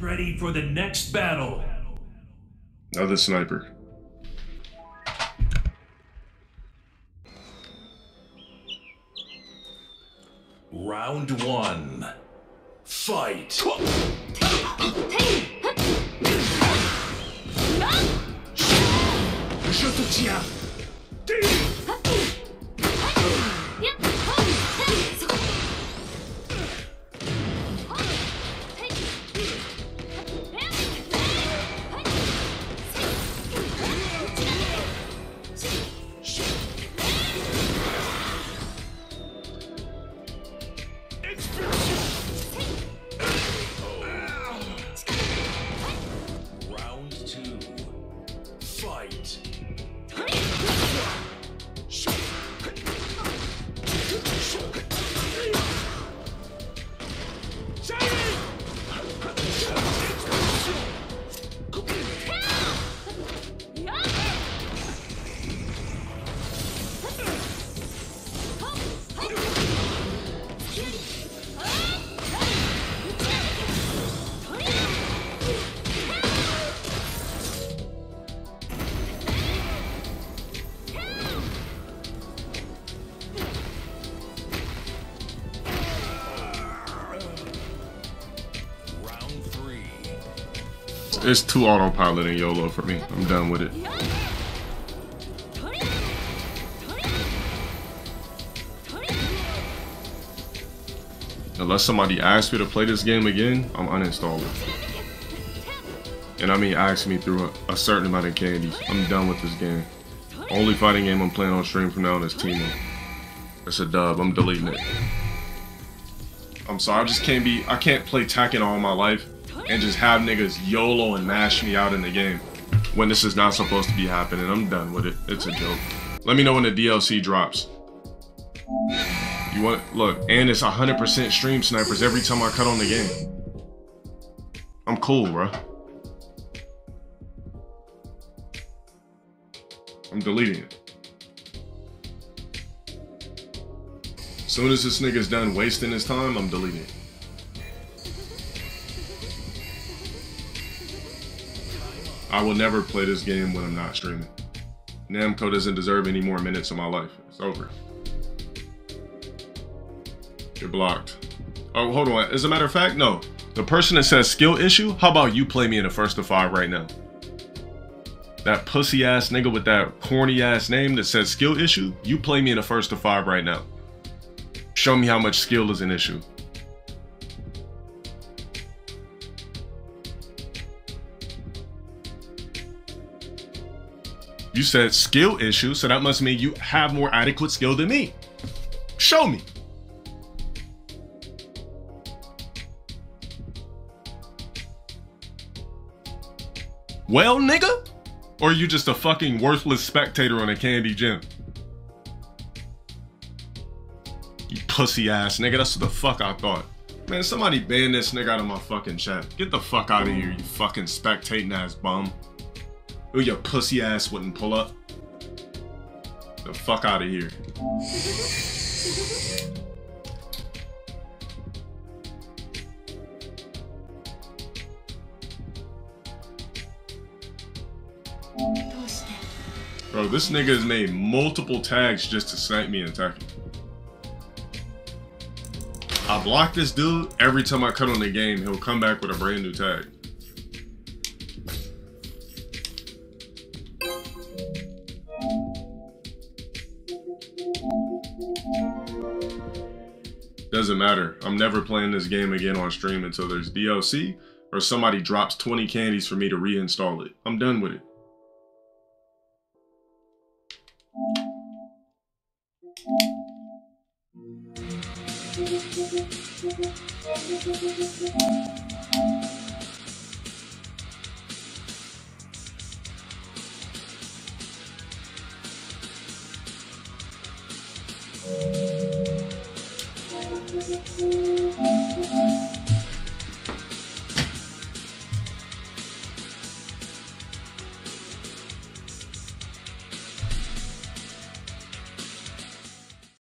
ready for the next battle. Another sniper. Round one. Fight. It's too autopilot and YOLO for me. I'm done with it. Unless somebody asks me to play this game again, I'm uninstalling. And I mean ask me through a, a certain amount of candies. I'm done with this game. Only fighting game I'm playing on stream from now on is Teemo. It's a dub. I'm deleting it. I'm sorry. I just can't be. I can't play Tekken all my life and just have niggas YOLO and mash me out in the game when this is not supposed to be happening. I'm done with it. It's a joke. Let me know when the DLC drops. You want look, and it's 100% stream snipers every time I cut on the game. I'm cool, bro. I'm deleting it. As soon as this nigga's done wasting his time, I'm deleting it. I will never play this game when I'm not streaming. Namco doesn't deserve any more minutes of my life. It's over. You're blocked. Oh, hold on. As a matter of fact, no. The person that says skill issue, how about you play me in the first to five right now? That pussy ass nigga with that corny ass name that says skill issue, you play me in the first to five right now. Show me how much skill is an issue. You said skill issue, so that must mean you have more adequate skill than me. Show me. Well, nigga? Or are you just a fucking worthless spectator on a candy gym? You pussy ass nigga, that's what the fuck I thought. Man, somebody ban this nigga out of my fucking chat. Get the fuck out of here, you fucking spectating ass bum. Who your pussy ass wouldn't pull up? The fuck out of here. Bro, this nigga has made multiple tags just to snipe me and attack me. I block this dude, every time I cut on the game, he'll come back with a brand new tag. Doesn't matter. I'm never playing this game again on stream until there's DLC or somebody drops 20 candies for me to reinstall it. I'm done with it. Thank you. Bye.